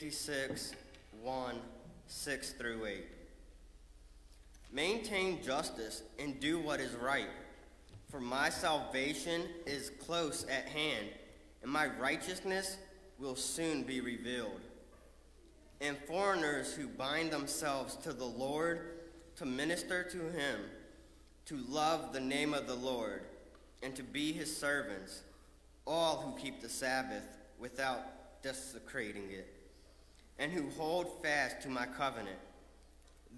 56, 1, 6 through 8. Maintain justice and do what is right, for my salvation is close at hand, and my righteousness will soon be revealed. And foreigners who bind themselves to the Lord to minister to him, to love the name of the Lord, and to be his servants, all who keep the Sabbath without desecrating it, and who hold fast to my covenant.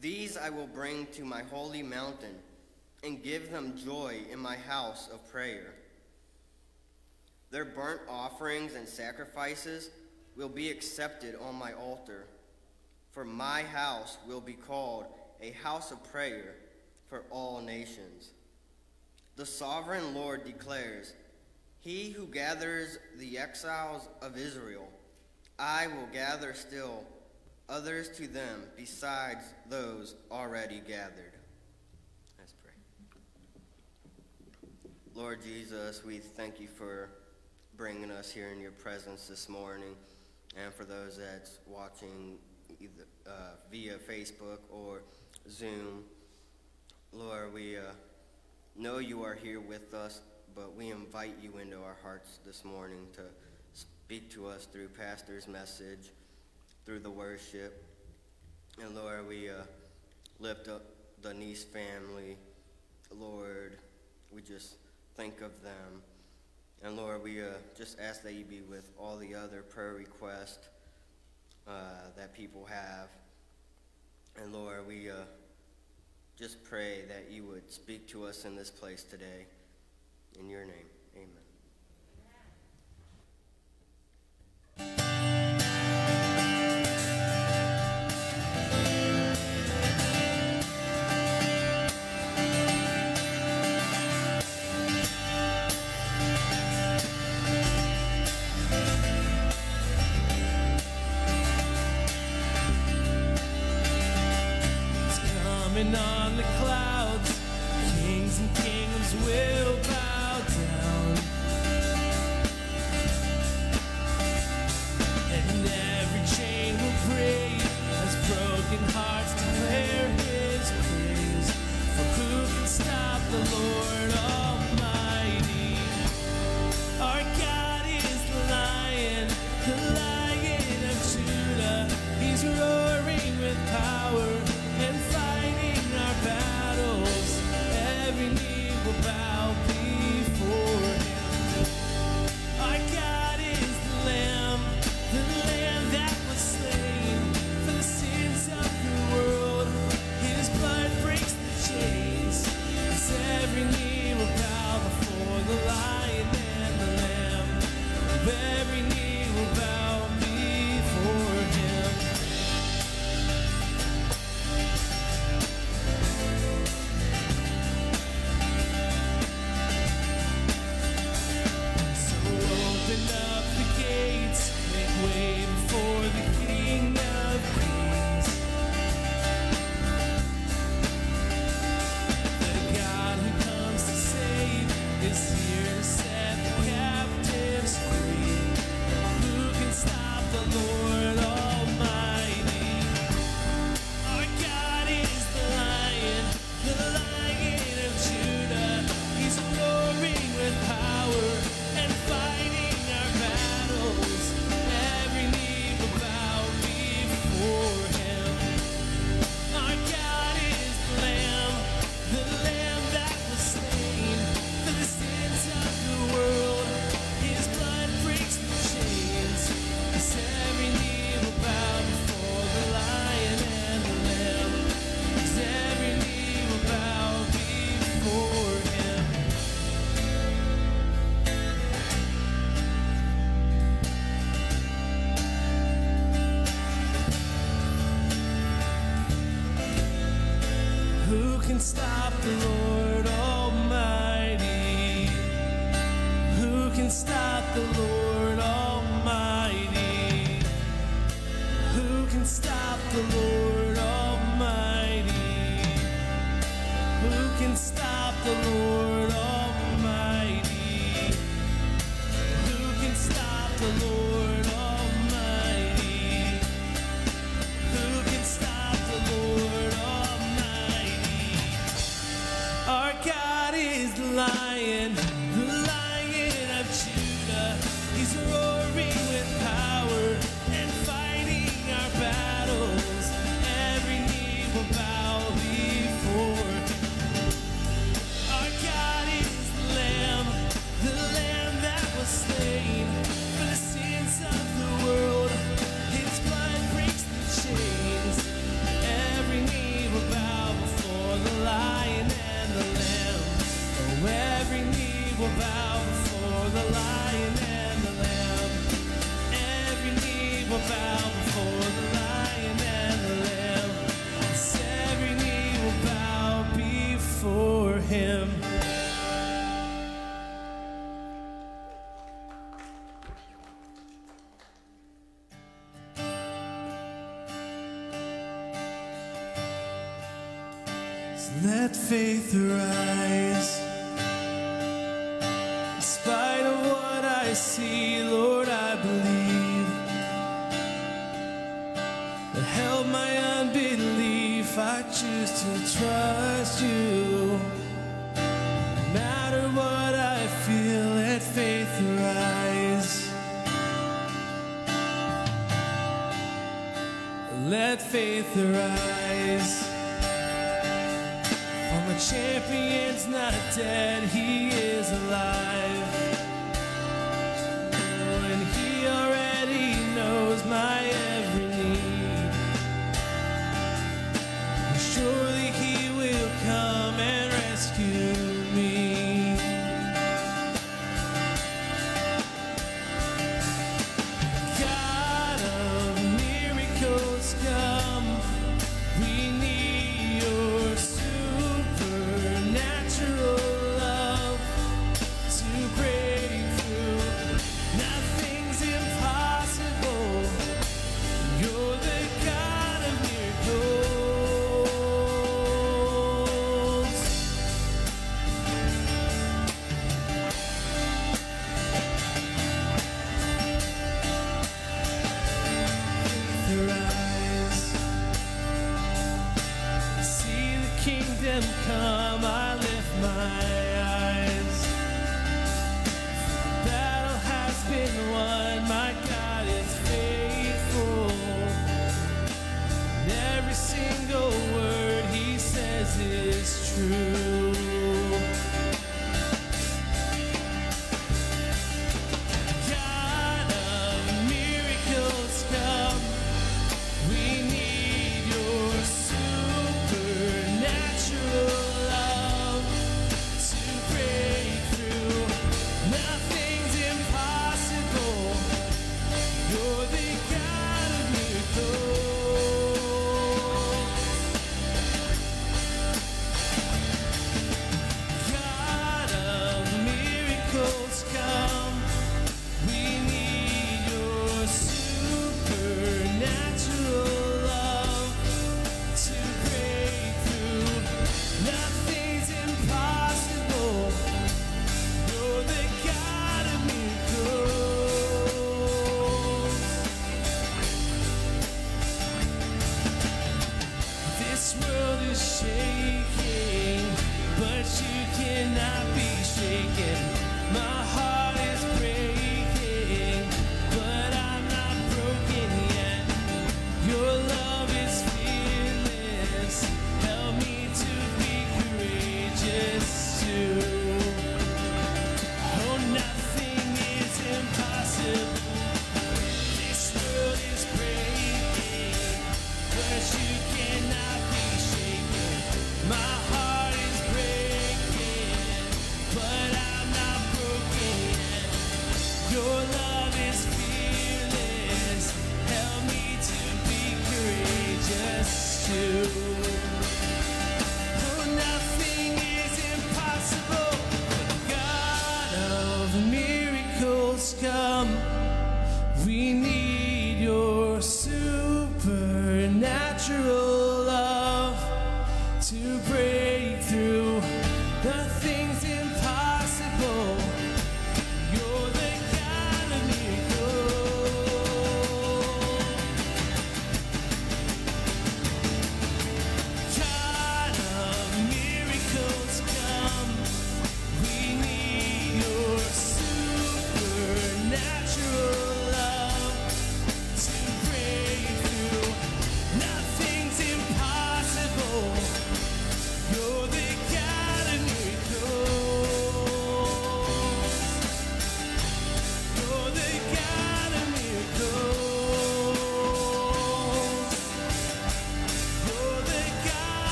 These I will bring to my holy mountain and give them joy in my house of prayer. Their burnt offerings and sacrifices will be accepted on my altar, for my house will be called a house of prayer for all nations. The sovereign Lord declares, He who gathers the exiles of Israel, I will gather still others to them besides those already gathered. Let's pray. Lord Jesus, we thank you for bringing us here in your presence this morning and for those that's watching either uh, via Facebook or Zoom. Lord, we uh, know you are here with us, but we invite you into our hearts this morning to speak to us through Pastor's message, through the worship. And Lord, we uh, lift up the Nice family. Lord, we just think of them. And Lord, we uh, just ask that you be with all the other prayer requests uh, that people have. And Lord, we uh, just pray that you would speak to us in this place today. Faith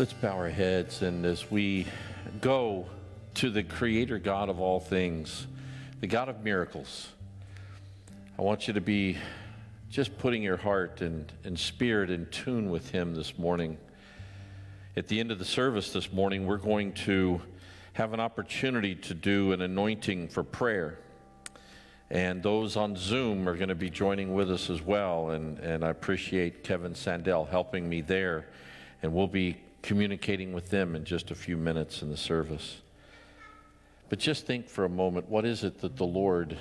Let's bow our heads and as we go to the Creator God of all things, the God of miracles, I want you to be just putting your heart and, and spirit in tune with Him this morning. At the end of the service this morning, we're going to have an opportunity to do an anointing for prayer. And those on Zoom are going to be joining with us as well. And, and I appreciate Kevin Sandell helping me there. And we'll be communicating with them in just a few minutes in the service. But just think for a moment what is it that the Lord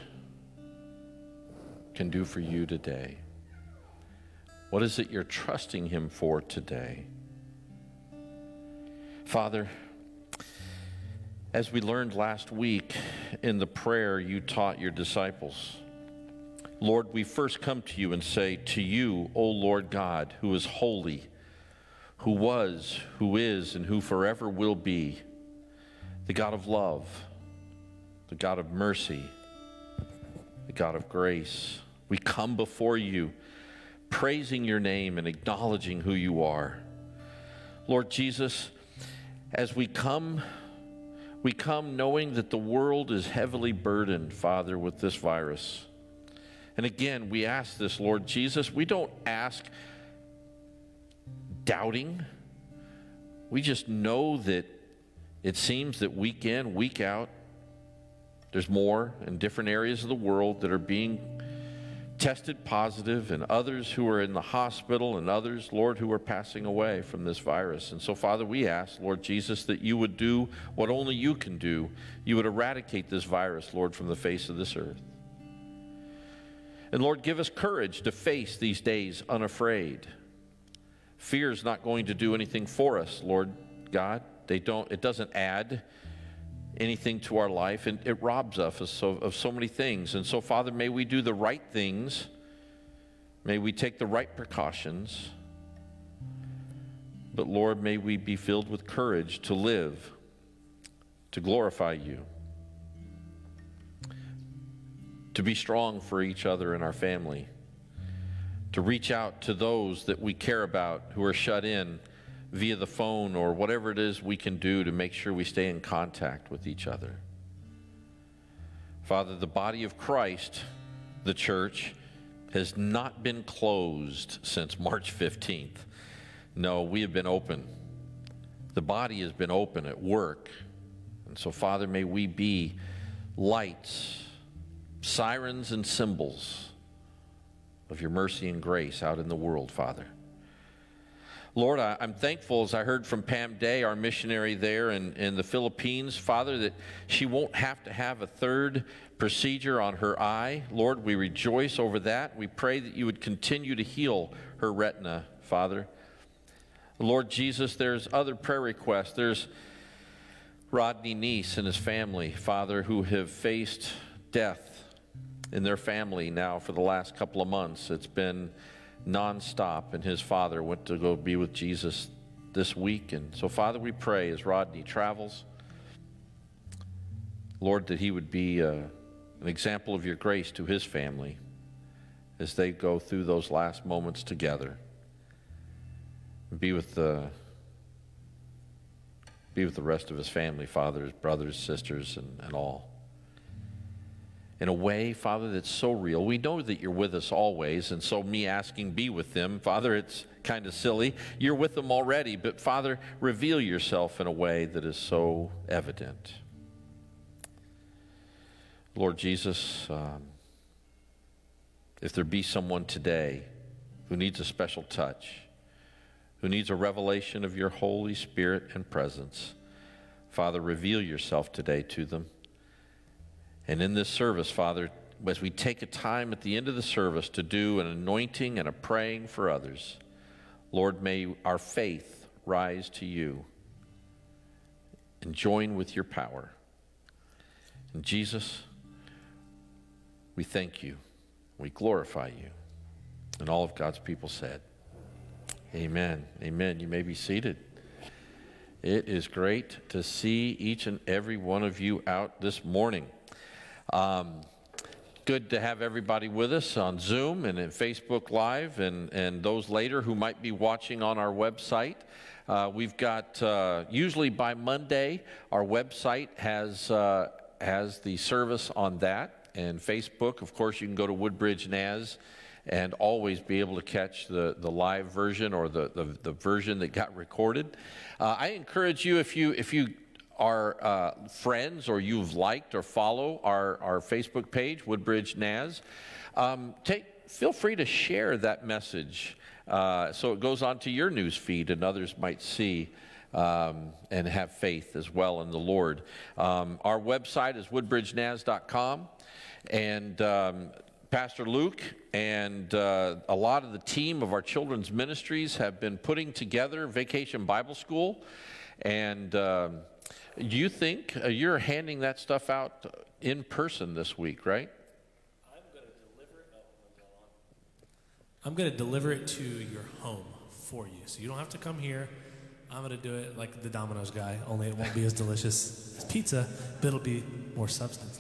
can do for you today? What is it you're trusting Him for today? Father, as we learned last week in the prayer you taught your disciples, Lord, we first come to you and say, To you, O Lord God, who is holy, who was, who is, and who forever will be, the God of love, the God of mercy, the God of grace. We come before you, praising your name and acknowledging who you are. Lord Jesus, as we come, we come knowing that the world is heavily burdened, Father, with this virus. And again, we ask this, Lord Jesus. We don't ask doubting. We just know that it seems that week in, week out, there's more in different areas of the world that are being tested positive, and others who are in the hospital, and others, Lord, who are passing away from this virus. And so, Father, we ask, Lord Jesus, that you would do what only you can do. You would eradicate this virus, Lord, from the face of this earth. And Lord, give us courage to face these days unafraid. Fear is not going to do anything for us, Lord God. They don't, it doesn't add anything to our life, and it robs us of so, of so many things. And so, Father, may we do the right things. May we take the right precautions. But, Lord, may we be filled with courage to live, to glorify you, to be strong for each other and our family, to reach out to those that we care about who are shut in via the phone or whatever it is we can do to make sure we stay in contact with each other. Father, the body of Christ, the church, has not been closed since March 15th. No, we have been open. The body has been open at work. And so, Father, may we be lights, sirens, and symbols of your mercy and grace out in the world, Father. Lord, I, am thankful as I heard from Pam Day, our missionary there in, in the Philippines, Father, that she won't have to have a third procedure on her eye. Lord, we rejoice over that. We pray that you would continue to heal her retina, Father. Lord Jesus, there's other prayer requests. There's Rodney Neese and his family, Father, who have faced death in their family now for the last couple of months. It's been nonstop, and his father went to go be with Jesus this week. And so, Father, we pray as Rodney travels, Lord, that he would be uh, an example of your grace to his family as they go through those last moments together. Be with the be with the rest of his family, fathers, brothers, sisters, and, and all in a way, Father, that's so real. We know that you're with us always, and so me asking, be with them, Father, it's kind of silly. You're with them already, but Father, reveal yourself in a way that is so evident. Lord Jesus, um, if there be someone today who needs a special touch, who needs a revelation of your Holy Spirit and presence, Father, reveal yourself today to them. And in this service, Father, as we take a time at the end of the service to do an anointing and a praying for others, Lord, may our faith rise to you and join with your power. And Jesus, we thank you. We glorify you. And all of God's people said, Amen. Amen. You may be seated. It is great to see each and every one of you out this morning. Um, good to have everybody with us on Zoom and in Facebook Live, and, and those later who might be watching on our website. Uh, we've got, uh, usually by Monday, our website has, uh, has the service on that. And Facebook, of course, you can go to Woodbridge Naz and always be able to catch the, the live version or the, the, the version that got recorded. Uh, I encourage you, if you, if you are uh, friends or you've liked or follow our, our Facebook page, Woodbridge Naz, um, take, feel free to share that message uh, so it goes on to your news feed and others might see um, and have faith as well in the Lord. Um, our website is woodbridgenaz.com, and um, Pastor Luke and uh, a lot of the team of our children's ministries have been putting together Vacation Bible School. And you think uh, you're handing that stuff out in person this week, right? I'm going to deliver it I'm going to deliver it to your home for you. So you don't have to come here. I'm going to do it like the Domino's guy, only it won't be as delicious as pizza, but it'll be more substance.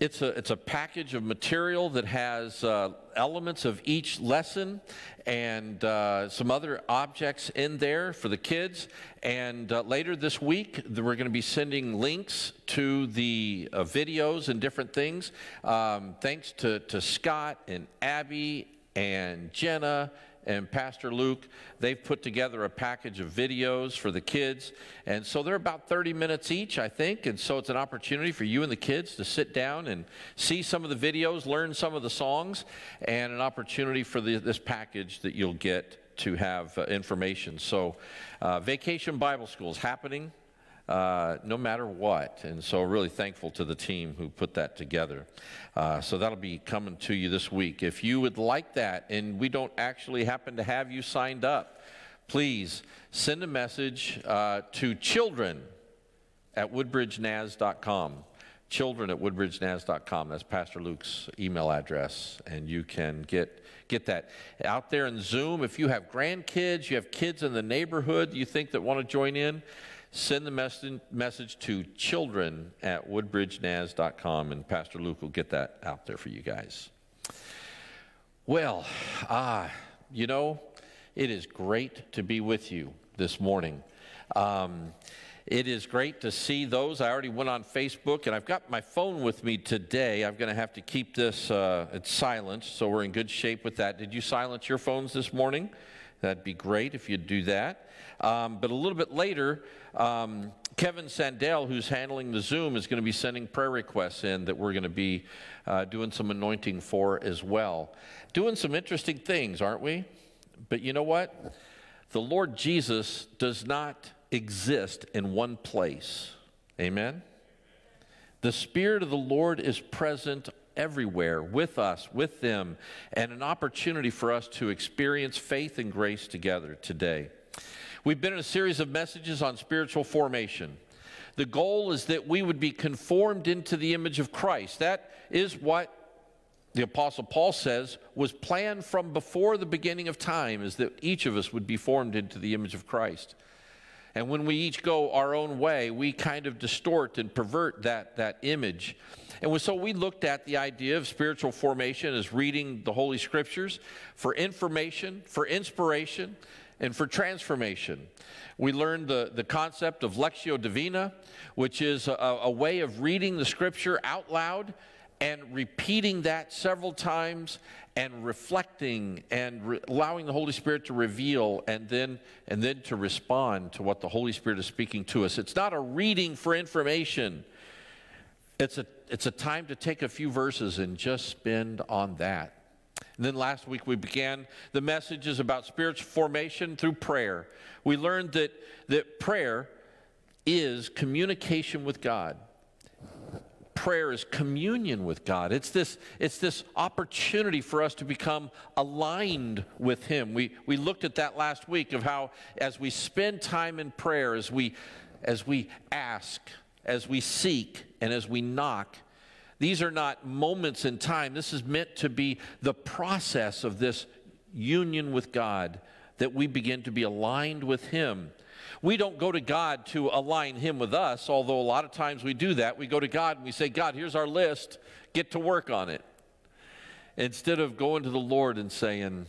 It's a, it's a package of material that has uh, elements of each lesson and uh, some other objects in there for the kids. And uh, later this week, we're going to be sending links to the uh, videos and different things. Um, thanks to, to Scott and Abby and Jenna and Pastor Luke, they've put together a package of videos for the kids. And so they're about 30 minutes each, I think. And so it's an opportunity for you and the kids to sit down and see some of the videos, learn some of the songs, and an opportunity for the, this package that you'll get to have uh, information. So, uh, Vacation Bible School is happening uh, no matter what. And so, really thankful to the team who put that together. Uh, so, that'll be coming to you this week. If you would like that, and we don't actually happen to have you signed up, please send a message uh, to children at woodbridgenaz.com. Children at woodbridgenaz.com. That's Pastor Luke's email address, and you can get get that out there in Zoom. If you have grandkids, you have kids in the neighborhood you think that want to join in, send the message, message to children at woodbridgenaz.com, and Pastor Luke will get that out there for you guys. Well, ah, you know, it is great to be with you this morning. Um, it is great to see those. I already went on Facebook, and I've got my phone with me today. I'm going to have to keep this uh, at silence, so we're in good shape with that. Did you silence your phones this morning? That'd be great if you'd do that. Um, but a little bit later, um, Kevin Sandell, who's handling the Zoom, is going to be sending prayer requests in that we're going to be uh, doing some anointing for as well. Doing some interesting things, aren't we? But you know what? The Lord Jesus does not exist in one place. Amen? The Spirit of the Lord is present everywhere with us, with them, and an opportunity for us to experience faith and grace together today. We've been in a series of messages on spiritual formation. The goal is that we would be conformed into the image of Christ. That is what the apostle Paul says was planned from before the beginning of time is that each of us would be formed into the image of Christ. And when we each go our own way, we kind of distort and pervert that, that image. And so we looked at the idea of spiritual formation as reading the Holy Scriptures for information, for inspiration, and for transformation. We learned the, the concept of Lectio Divina, which is a, a way of reading the scripture out loud and repeating that several times and reflecting and re- allowing the Holy Spirit to reveal and then and then to respond to what the Holy Spirit is speaking to us. It's not a reading for information. It's a it's a time to take a few verses and just spend on that. And then last week we began the messages about spiritual formation through prayer. We learned that, that prayer is communication with God. Prayer is communion with God. It's this, it's this opportunity for us to become aligned with Him. We, we looked at that last week of how, as we spend time in prayer, as we, as we ask, as we seek, and as we knock, these are not moments in time. This is meant to be the process of this union with God, that we begin to be aligned with Him. We don't go to God to align Him with us, although a lot of times we do that. We go to God and we say, God, here's our list, get to work on it. Instead of going to the Lord and saying,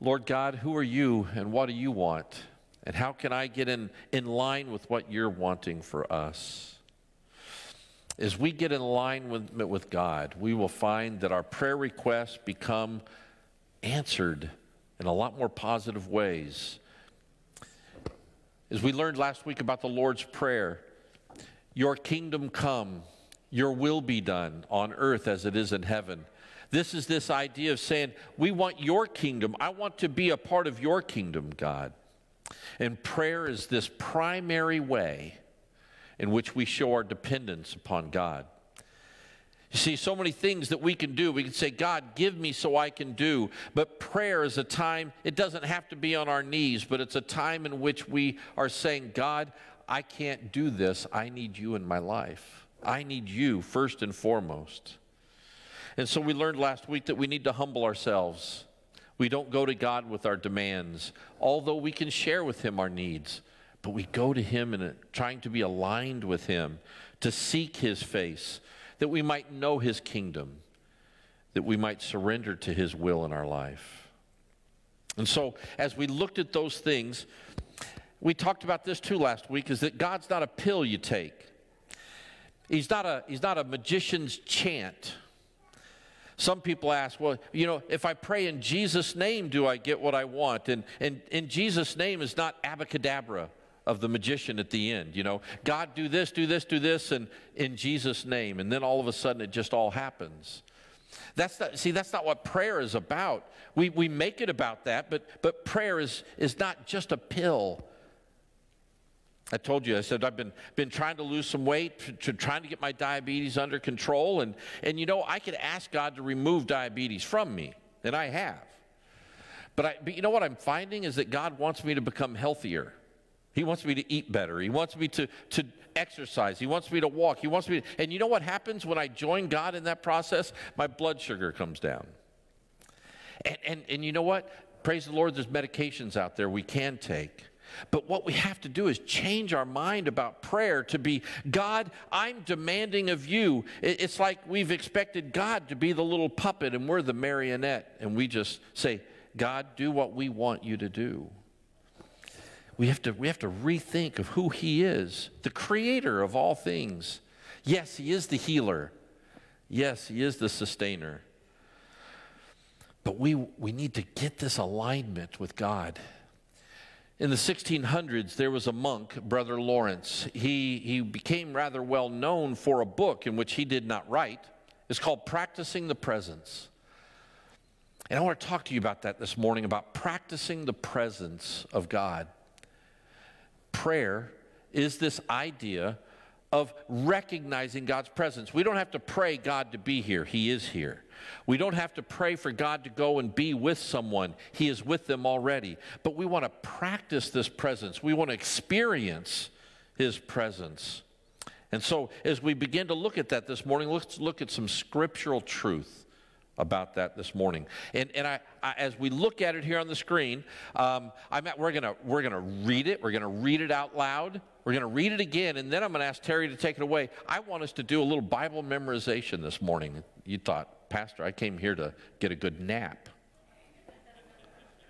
Lord God, who are you and what do you want? And how can I get in, in line with what you're wanting for us? As we get in line with, with God, we will find that our prayer requests become answered in a lot more positive ways. As we learned last week about the Lord's Prayer, your kingdom come, your will be done on earth as it is in heaven. This is this idea of saying, We want your kingdom. I want to be a part of your kingdom, God. And prayer is this primary way in which we show our dependence upon God. You see, so many things that we can do. We can say, God, give me so I can do. But prayer is a time, it doesn't have to be on our knees, but it's a time in which we are saying, God, I can't do this. I need you in my life. I need you first and foremost. And so we learned last week that we need to humble ourselves. We don't go to God with our demands, although we can share with Him our needs. But we go to Him and trying to be aligned with Him, to seek His face, that we might know His kingdom, that we might surrender to His will in our life. And so, as we looked at those things, we talked about this too last week is that God's not a pill you take. He's not a, he's not a magician's chant some people ask, well, you know, if I pray in Jesus' name, do I get what I want? And, and in Jesus' name is not abacadabra of the magician at the end. You know, God, do this, do this, do this, and in Jesus' name. And then all of a sudden it just all happens. That's not, see, that's not what prayer is about. We, we make it about that, but, but prayer is, is not just a pill. I told you, I said, I've been, been trying to lose some weight, to, to, trying to get my diabetes under control. And, and you know, I could ask God to remove diabetes from me, and I have. But, I, but you know what I'm finding is that God wants me to become healthier. He wants me to eat better. He wants me to, to exercise. He wants me to walk. He wants me to, and you know what happens when I join God in that process? My blood sugar comes down. And, and, and you know what? Praise the Lord, there's medications out there we can take. But what we have to do is change our mind about prayer to be God, I'm demanding of you. It's like we've expected God to be the little puppet and we're the marionette. And we just say, God, do what we want you to do. We have to, we have to rethink of who He is, the creator of all things. Yes, He is the healer. Yes, He is the sustainer. But we, we need to get this alignment with God. In the 1600s, there was a monk, Brother Lawrence. He, he became rather well known for a book in which he did not write. It's called Practicing the Presence. And I want to talk to you about that this morning about practicing the presence of God. Prayer is this idea of recognizing God's presence. We don't have to pray God to be here, He is here. We don't have to pray for God to go and be with someone. He is with them already. But we want to practice this presence. We want to experience His presence. And so, as we begin to look at that this morning, let's look at some scriptural truth about that this morning. And, and I, I, as we look at it here on the screen, um, I'm at, we're going we're gonna read it. We're going to read it out loud. We're going to read it again, and then I'm going to ask Terry to take it away. I want us to do a little Bible memorization this morning. You thought, Pastor, I came here to get a good nap.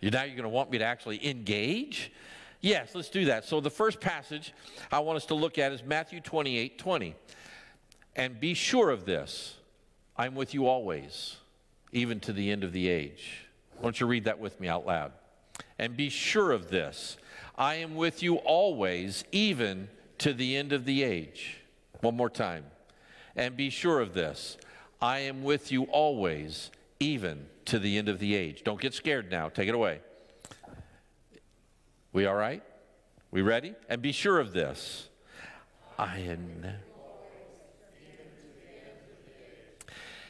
You now you're going to want me to actually engage? Yes, let's do that. So the first passage I want us to look at is Matthew 28 20. And be sure of this I'm with you always, even to the end of the age. Why don't you read that with me out loud? And be sure of this I am with you always, even to the end of the age. One more time. And be sure of this I am with you always, even to the end of the age. Don't get scared now. Take it away. We all right? We ready? And be sure of this. I am.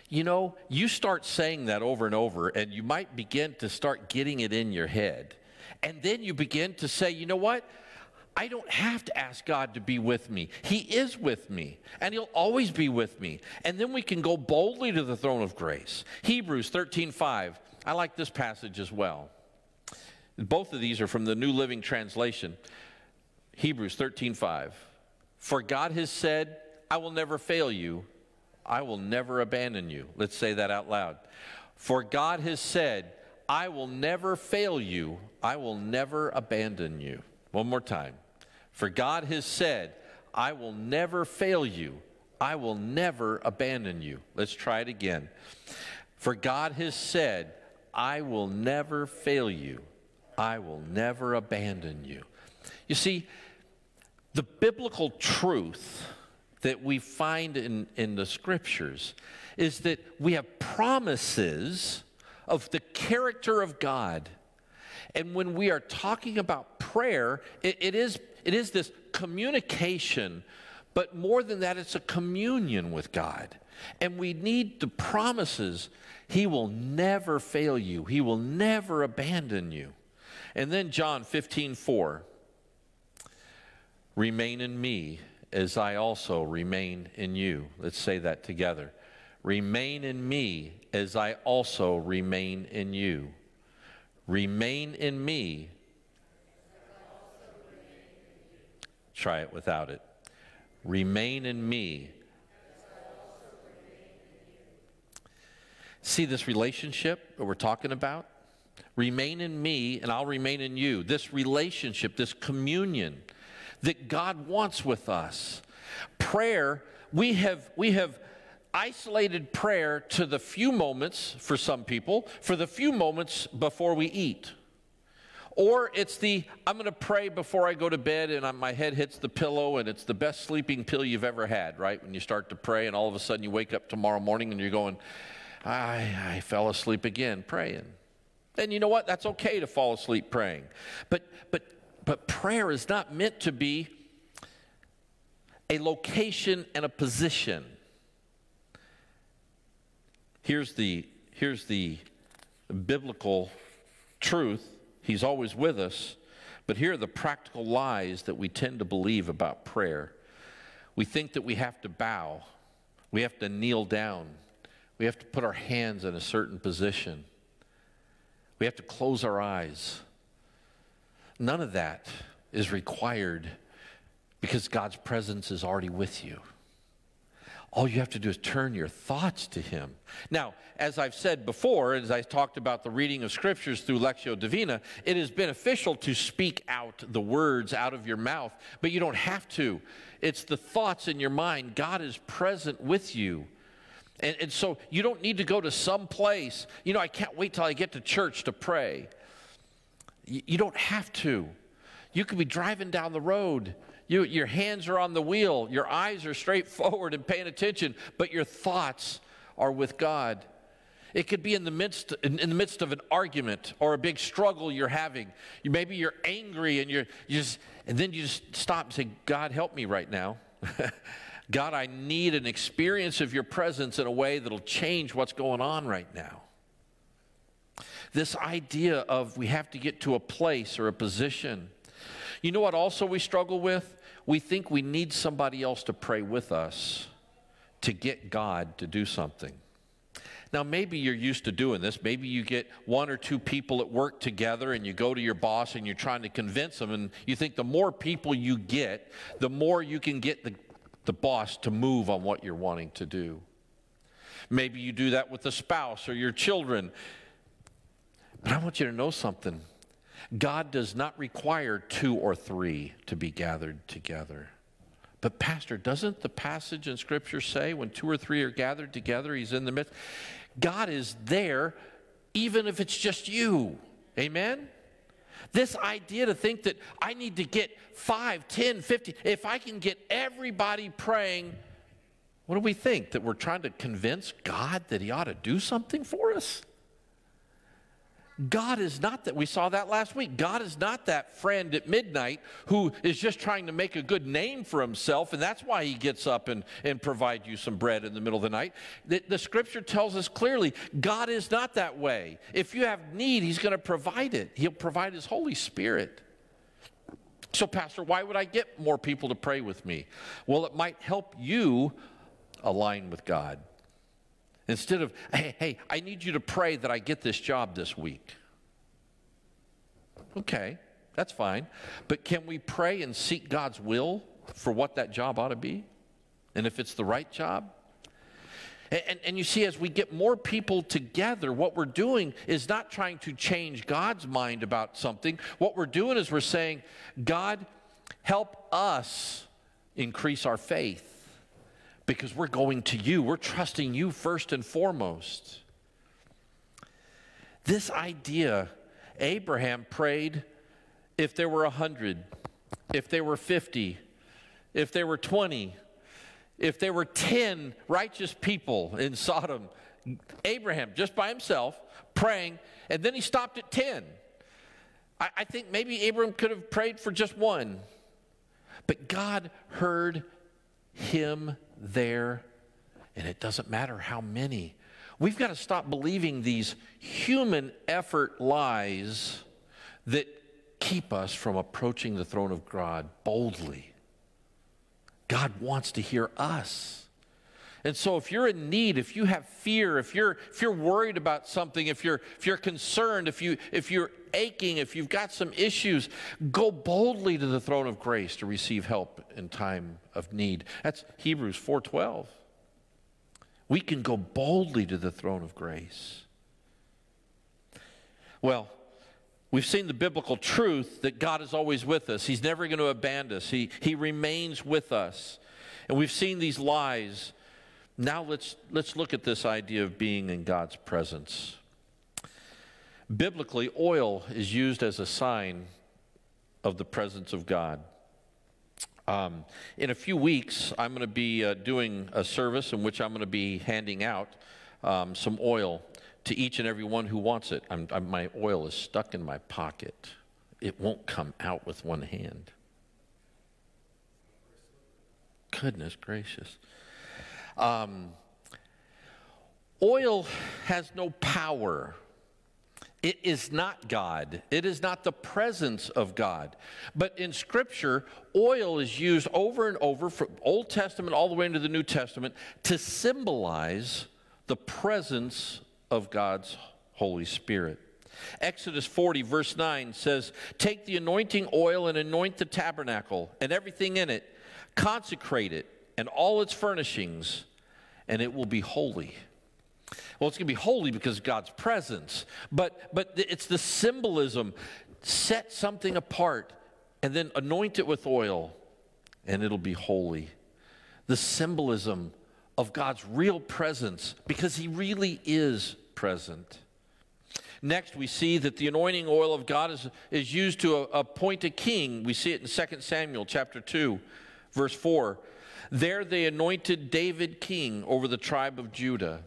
You know, you start saying that over and over, and you might begin to start getting it in your head. And then you begin to say, you know what? I don't have to ask God to be with me. He is with me, and He'll always be with me. And then we can go boldly to the throne of grace. Hebrews 13 5. I like this passage as well. Both of these are from the New Living Translation. Hebrews 13 5. For God has said, I will never fail you, I will never abandon you. Let's say that out loud. For God has said, I will never fail you, I will never abandon you. One more time. For God has said, I will never fail you, I will never abandon you. Let's try it again. For God has said, I will never fail you, I will never abandon you. You see, the biblical truth that we find in, in the scriptures is that we have promises of the character of God. And when we are talking about prayer, it, it, is, it is this communication, but more than that, it's a communion with God. And we need the promises. He will never fail you, He will never abandon you. And then John 15, 4. Remain in me as I also remain in you. Let's say that together. Remain in me as I also remain in you. Remain in me. Try it without it. Remain in me. See this relationship that we're talking about? Remain in me and I'll remain in you. This relationship, this communion that God wants with us. Prayer, we have, we have isolated prayer to the few moments, for some people, for the few moments before we eat. Or it's the, I'm going to pray before I go to bed and my head hits the pillow and it's the best sleeping pill you've ever had, right? When you start to pray and all of a sudden you wake up tomorrow morning and you're going, I, I fell asleep again praying. And you know what? That's okay to fall asleep praying. But, but but prayer is not meant to be a location and a position. Here's the, here's the biblical truth He's always with us. But here are the practical lies that we tend to believe about prayer. We think that we have to bow, we have to kneel down, we have to put our hands in a certain position, we have to close our eyes. None of that is required because God's presence is already with you. All you have to do is turn your thoughts to Him. Now, as I've said before, as I talked about the reading of scriptures through Lectio Divina, it is beneficial to speak out the words out of your mouth, but you don't have to. It's the thoughts in your mind. God is present with you. And, and so you don't need to go to some place. You know, I can't wait till I get to church to pray. You don't have to. You could be driving down the road. You, your hands are on the wheel. Your eyes are straight forward and paying attention, but your thoughts are with God. It could be in the midst in, in, the midst of an argument or a big struggle you're having. You, maybe you're angry and you're you just and then you just stop and say, God, help me right now. God, I need an experience of your presence in a way that'll change what's going on right now. This idea of we have to get to a place or a position. You know what also we struggle with? We think we need somebody else to pray with us to get God to do something. Now, maybe you're used to doing this. Maybe you get one or two people at work together and you go to your boss and you're trying to convince them, and you think the more people you get, the more you can get the, the boss to move on what you're wanting to do. Maybe you do that with a spouse or your children. But I want you to know something. God does not require two or three to be gathered together. But, Pastor, doesn't the passage in Scripture say when two or three are gathered together, He's in the midst? God is there even if it's just you. Amen? This idea to think that I need to get 5, 10, 50, if I can get everybody praying, what do we think? That we're trying to convince God that He ought to do something for us? God is not that. We saw that last week. God is not that friend at midnight who is just trying to make a good name for himself, and that's why he gets up and, and provide you some bread in the middle of the night. The, the scripture tells us clearly God is not that way. If you have need, he's going to provide it, he'll provide his Holy Spirit. So, Pastor, why would I get more people to pray with me? Well, it might help you align with God. Instead of, hey, hey, I need you to pray that I get this job this week. Okay, that's fine. But can we pray and seek God's will for what that job ought to be? And if it's the right job? And, and, you see, as we get more people together, what we're doing is not trying to change God's mind about something. What we're doing is we're saying, God, help us increase our faith because we're going to you. We're trusting you first and foremost. This idea, Abraham prayed if there were a hundred, if there were 50, if there were 20, if there were 10 righteous people in Sodom, Abraham just by himself praying, and then he stopped at 10. I, I think maybe Abraham could have prayed for just one, but God heard him there, and it doesn't matter how many. We've got to stop believing these human effort lies that keep us from approaching the throne of God boldly. God wants to hear us. And so if you're in need, if you have fear, if you're if you're worried about something, if you're if you're concerned, if you if you're aching, if you've got some issues, go boldly to the throne of grace to receive help in time of need. That's Hebrews 4:12. We can go boldly to the throne of grace. Well, We've seen the biblical truth that God is always with us. He's never going to abandon us. He, he remains with us. And we've seen these lies. Now let's, let's look at this idea of being in God's presence. Biblically, oil is used as a sign of the presence of God. Um, in a few weeks, I'm going to be uh, doing a service in which I'm going to be handing out um, some oil to each and every one who wants it. I'm, I'm, my oil is stuck in my pocket. It won't come out with one hand. Goodness gracious. Um, oil has no power. It is not God. It is not the presence of God. But in Scripture, oil is used over and over from Old Testament all the way into the New Testament to symbolize the presence of God's Holy Spirit. Exodus 40, verse 9 says, Take the anointing oil and anoint the tabernacle and everything in it, consecrate it and all its furnishings, and it will be holy. Well, it's going to be holy because of God's presence, but, but it's the symbolism. Set something apart and then anoint it with oil, and it'll be holy. The symbolism of God's real presence because he really is present. Next, we see that the anointing oil of God is, is used to appoint a king. We see it in 2 Samuel chapter 2, verse 4. There they anointed David king over the tribe of Judah.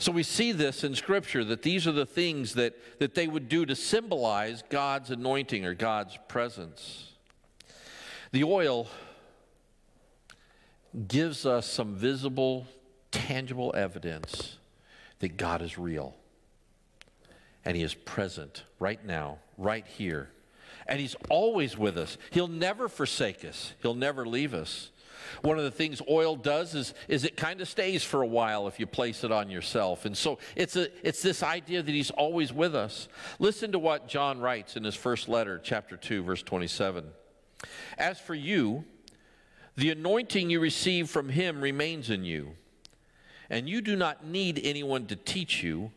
So we see this in Scripture that these are the things that, that they would do to symbolize God's anointing or God's presence. The oil gives us some visible, tangible evidence that God is real. And He is present right now, right here. And He's always with us. He'll never forsake us, He'll never leave us. One of the things oil does is, is it kind of stays for a while if you place it on yourself. And so it's, a, it's this idea that he's always with us. Listen to what John writes in his first letter, chapter 2, verse 27. As for you, the anointing you receive from him remains in you, and you do not need anyone to teach you,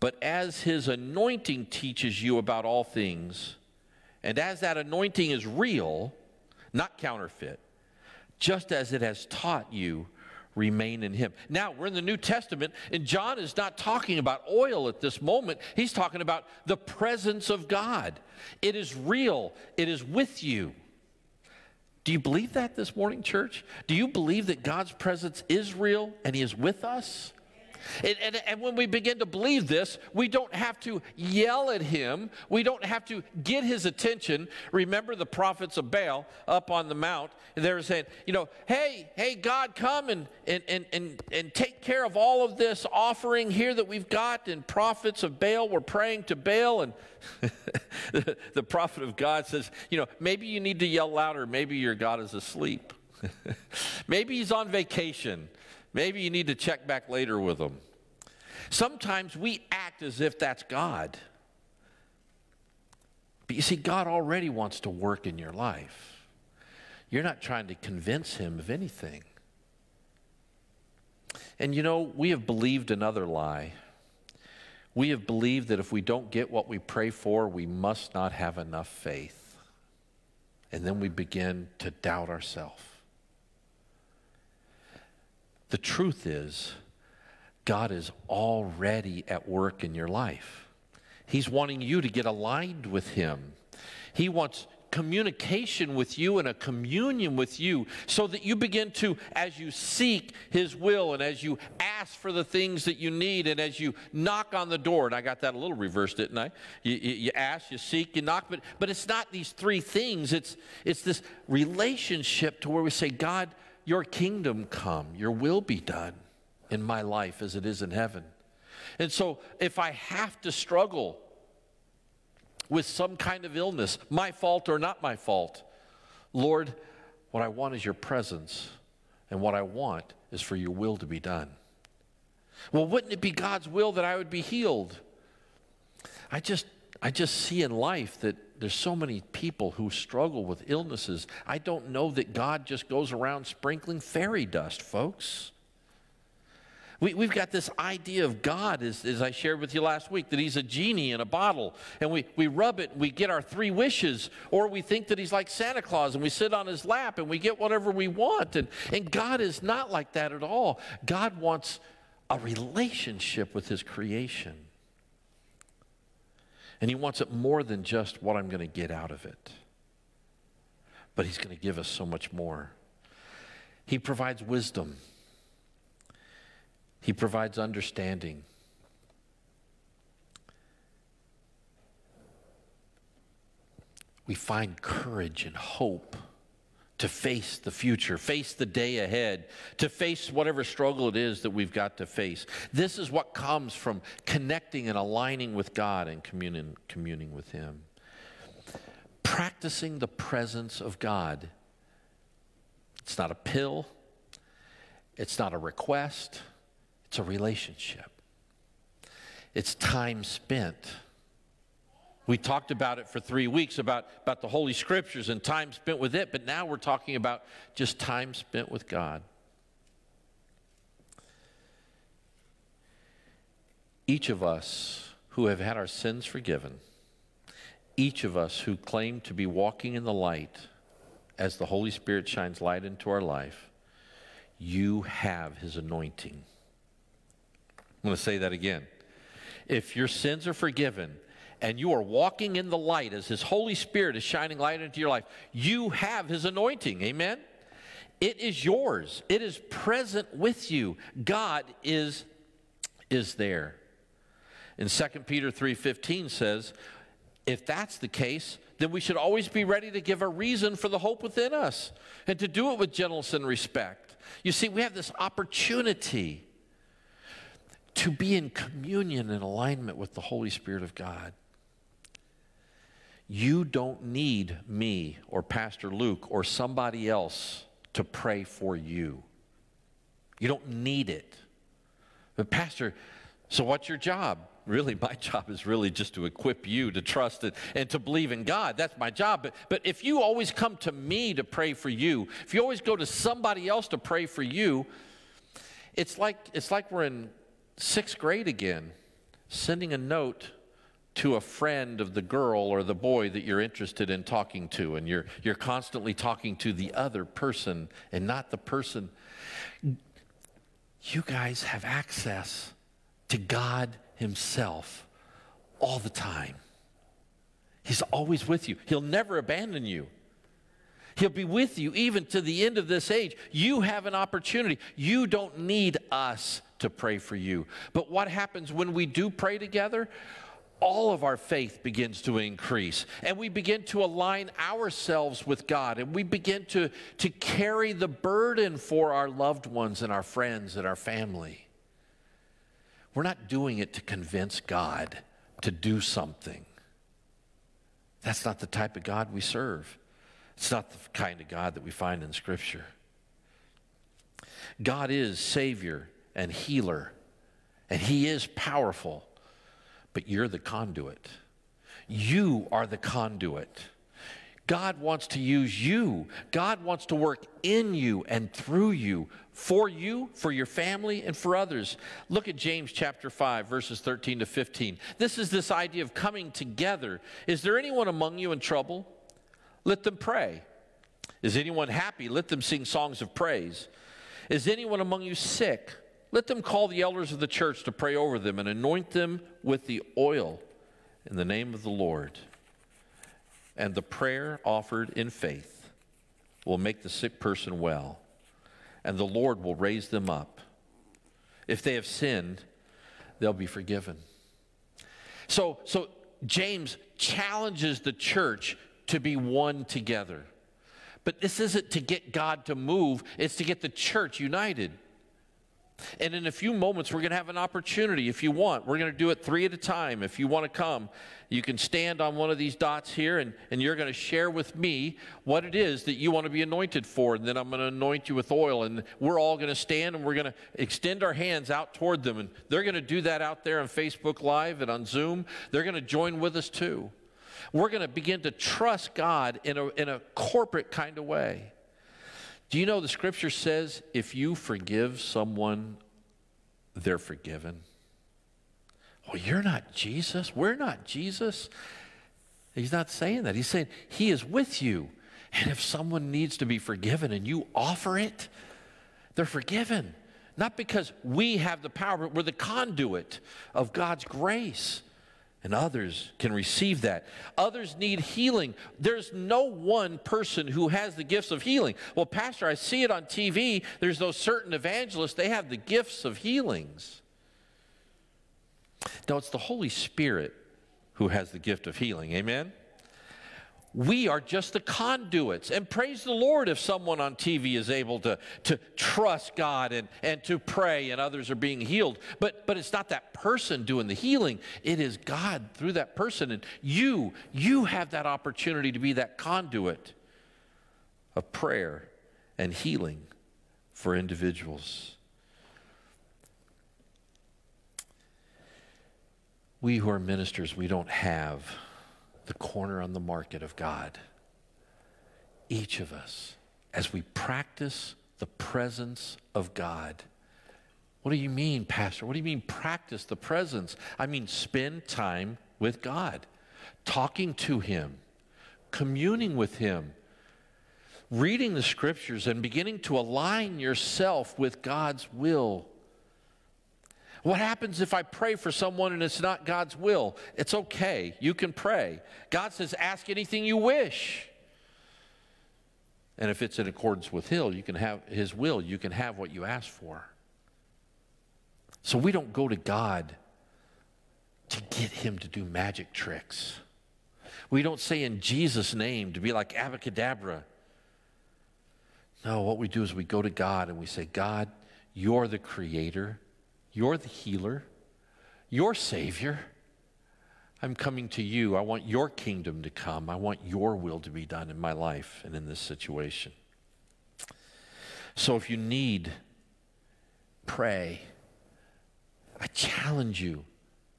but as his anointing teaches you about all things, and as that anointing is real, not counterfeit, just as it has taught you, remain in him. Now, we're in the New Testament, and John is not talking about oil at this moment. He's talking about the presence of God. It is real, it is with you. Do you believe that this morning, church? Do you believe that God's presence is real and He is with us? And, and, and, when we begin to believe this, we don't have to yell at him. We don't have to get his attention. Remember the prophets of Baal up on the mount. And they were saying, you know, hey, hey, God, come and, and, and, and, and take care of all of this offering here that we've got. And prophets of Baal were praying to Baal. And the, the prophet of God says, you know, maybe you need to yell louder. Maybe your God is asleep. maybe he's on vacation. Maybe you need to check back later with them. Sometimes we act as if that's God. But you see, God already wants to work in your life. You're not trying to convince Him of anything. And you know, we have believed another lie. We have believed that if we don't get what we pray for, we must not have enough faith. And then we begin to doubt ourselves. The truth is, God is already at work in your life. He's wanting you to get aligned with Him. He wants communication with you and a communion with you so that you begin to, as you seek His will and as you ask for the things that you need and as you knock on the door, and I got that a little reversed, didn't I? You, you, you ask, you seek, you knock, but, but it's not these three things. It's, it's this relationship to where we say, God, your kingdom come, your will be done in my life as it is in heaven. And so if I have to struggle with some kind of illness, my fault or not my fault, Lord, what I want is your presence, and what I want is for your will to be done. Well, wouldn't it be God's will that I would be healed? I just I just see in life that there's so many people who struggle with illnesses. I don't know that God just goes around sprinkling fairy dust, folks. We, we've got this idea of God, as, as I shared with you last week, that He's a genie in a bottle, and we, we rub it and we get our three wishes, or we think that He's like Santa Claus and we sit on His lap and we get whatever we want. And, and God is not like that at all. God wants a relationship with His creation. And He wants it more than just what I'm going to get out of it. But He's going to give us so much more. He provides wisdom, He provides understanding. We find courage and hope to face the future, face the day ahead, to face whatever struggle it is that we've got to face. This is what comes from connecting and aligning with God and communing, communing with Him. Practicing the presence of God. It's not a pill, it's not a request, it's a relationship. It's time spent we talked about it for three weeks about, about the Holy Scriptures and time spent with it, but now we're talking about just time spent with God. Each of us who have had our sins forgiven, each of us who claim to be walking in the light as the Holy Spirit shines light into our life, you have His anointing. I'm going to say that again. If your sins are forgiven, and you are walking in the light as His Holy Spirit is shining light into your life, you have His anointing. Amen? It is yours, it is present with you. God is, is there. And 2 Peter 3:15 says, if that's the case, then we should always be ready to give a reason for the hope within us and to do it with gentleness and respect. You see, we have this opportunity to be in communion and alignment with the Holy Spirit of God. You don't need me or Pastor Luke or somebody else to pray for you. You don't need it. But, Pastor, so what's your job? Really, my job is really just to equip you to trust it and to believe in God. That's my job. But, but if you always come to me to pray for you, if you always go to somebody else to pray for you, it's like, it's like we're in sixth grade again, sending a note to a friend of the girl or the boy that you're interested in talking to, and you're, you're constantly talking to the other person and not the person. You guys have access to God Himself all the time. He's always with you, He'll never abandon you. He'll be with you even to the end of this age. You have an opportunity. You don't need us to pray for you. But what happens when we do pray together? All of our faith begins to increase and we begin to align ourselves with God and we begin to, to carry the burden for our loved ones and our friends and our family. We're not doing it to convince God to do something. That's not the type of God we serve. It's not the kind of God that we find in Scripture. God is Savior and healer, and He is powerful but you're the conduit. You are the conduit. God wants to use you. God wants to work in you and through you, for you, for your family, and for others. Look at James chapter 5, verses 13 to 15. This is this idea of coming together. Is there anyone among you in trouble? Let them pray. Is anyone happy? Let them sing songs of praise. Is anyone among you sick? Let them call the elders of the church to pray over them and anoint them with the oil in the name of the Lord. And the prayer offered in faith will make the sick person well, and the Lord will raise them up. If they have sinned, they'll be forgiven. So, so James challenges the church to be one together. But this isn't to get God to move, it's to get the church united. And in a few moments, we're going to have an opportunity if you want. We're going to do it three at a time. If you want to come, you can stand on one of these dots here and, and you're going to share with me what it is that you want to be anointed for. And then I'm going to anoint you with oil. And we're all going to stand and we're going to extend our hands out toward them. And they're going to do that out there on Facebook Live and on Zoom. They're going to join with us too. We're going to begin to trust God in a, in a corporate kind of way. Do you know the scripture says if you forgive someone, they're forgiven? Well, you're not Jesus. We're not Jesus. He's not saying that. He's saying He is with you. And if someone needs to be forgiven and you offer it, they're forgiven. Not because we have the power, but we're the conduit of God's grace and others can receive that. Others need healing. There's no one person who has the gifts of healing. Well, Pastor, I see it on TV. There's those certain evangelists, they have the gifts of healings. No, it's the Holy Spirit who has the gift of healing. Amen? We are just the conduits. And praise the Lord if someone on TV is able to, to trust God and, and to pray and others are being healed. But, but it's not that person doing the healing, it is God through that person. And you, you have that opportunity to be that conduit of prayer and healing for individuals. We who are ministers, we don't have the corner on the market of God. Each of us, as we practice the presence of God. What do you mean, Pastor? What do you mean practice the presence? I mean spend time with God, talking to Him, communing with Him, reading the scriptures, and beginning to align yourself with God's will what happens if I pray for someone and it's not God's will? It's okay. You can pray. God says, ask anything you wish. And if it's in accordance with His, you can have His will, you can have what you ask for. So we don't go to God to get Him to do magic tricks. We don't say in Jesus' name to be like abracadabra. No, what we do is we go to God and we say, God, you're the creator. You're the healer, your Savior. I'm coming to you. I want your kingdom to come. I want your will to be done in my life and in this situation. So if you need, pray. I challenge you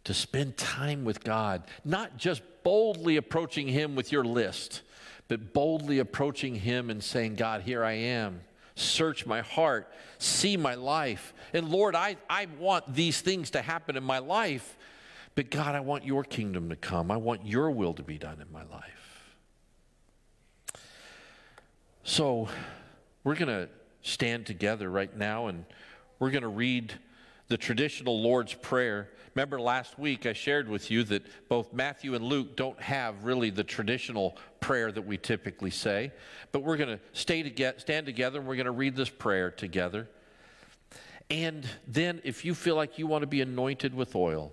to spend time with God, not just boldly approaching Him with your list, but boldly approaching Him and saying, God, here I am. Search my heart, see my life. And Lord, I, I want these things to happen in my life, but God, I want your kingdom to come. I want your will to be done in my life. So we're going to stand together right now and we're going to read the traditional Lord's Prayer. Remember last week I shared with you that both Matthew and Luke don't have really the traditional prayer that we typically say, but we're going to stay together, stand together and we're going to read this prayer together. And then if you feel like you want to be anointed with oil,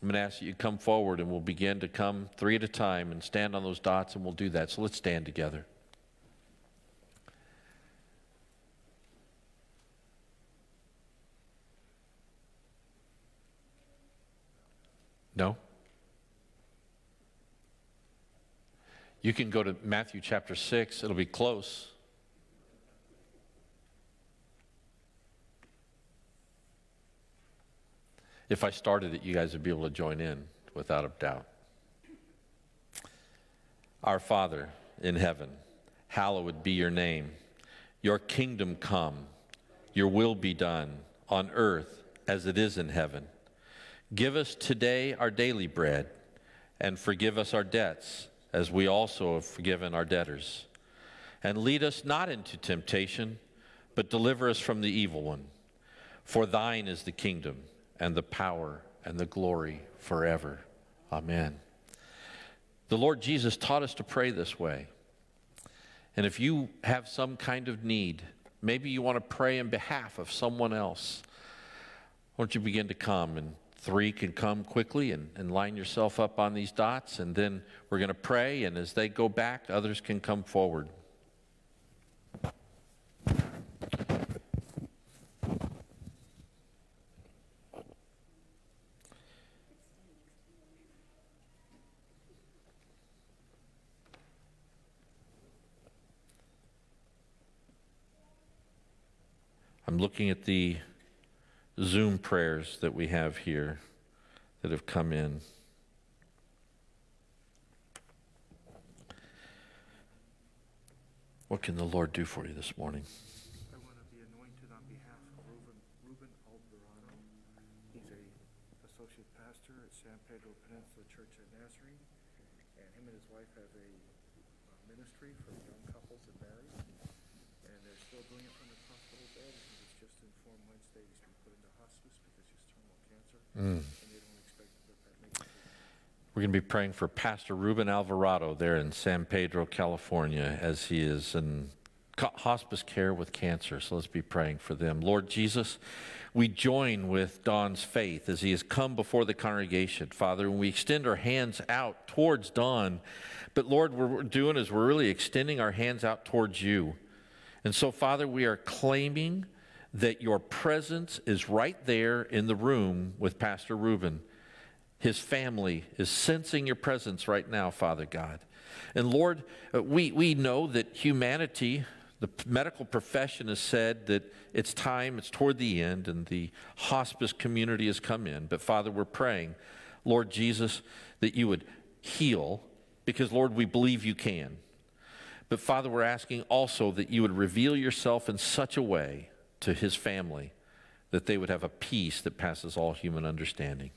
I'm going to ask that you come forward and we'll begin to come three at a time and stand on those dots and we'll do that. So let's stand together. No? You can go to Matthew chapter 6, it'll be close. If I started it, you guys would be able to join in without a doubt. Our Father, in heaven, hallowed be your name. Your kingdom come, your will be done on earth as it is in heaven. Give us today our daily bread, and forgive us our debts as we also have forgiven our debtors. And lead us not into temptation, but deliver us from the evil one. For thine is the kingdom, and the power, and the glory forever. Amen. The Lord Jesus taught us to pray this way. And if you have some kind of need, maybe you want to pray in behalf of someone else, won't you begin to come? And three can come quickly and, and line yourself up on these dots, and then we're going to pray. And as they go back, others can come forward. I'm looking at the Zoom prayers that we have here that have come in. What can the Lord do for you this morning? I want to be anointed on behalf of Ruben, Ruben Alvarado. He's a associate pastor at San Pedro Peninsula Church of Nazarene, and him and his wife have a ministry for young couples that marry, and they're still doing it from his hospital bed. And he was just informed Wednesday he's been put into hospice because he's terminal cancer, mm. and they don't expect that that makes it. We're going to be praying for Pastor Ruben Alvarado there in San Pedro, California, as he is in hospice care with cancer. So let's be praying for them. Lord Jesus, we join with Don's faith as he has come before the congregation, Father, and we extend our hands out towards Don. But Lord, what we're doing is we're really extending our hands out towards you. And so, Father, we are claiming that your presence is right there in the room with Pastor Ruben. His family is sensing your presence right now, Father God. And Lord, uh, we, we know that humanity, the medical profession has said that it's time, it's toward the end, and the hospice community has come in. But Father, we're praying, Lord Jesus, that you would heal, because Lord, we believe you can. But Father, we're asking also that you would reveal yourself in such a way to his family that they would have a peace that passes all human understanding.